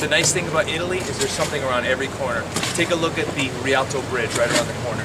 The nice thing about Italy is there's something around every corner. Take a look at the Rialto Bridge right around the corner.